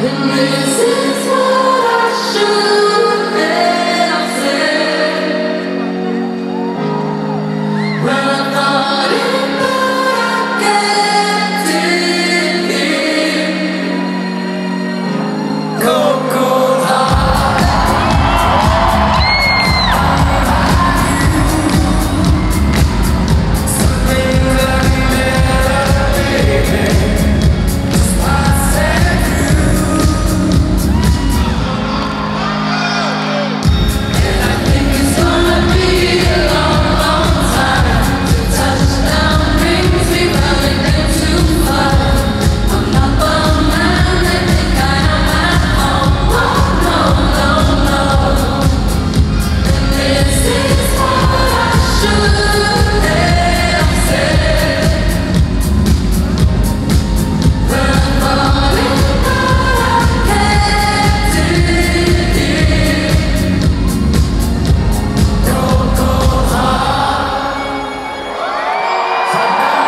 The reason Wow.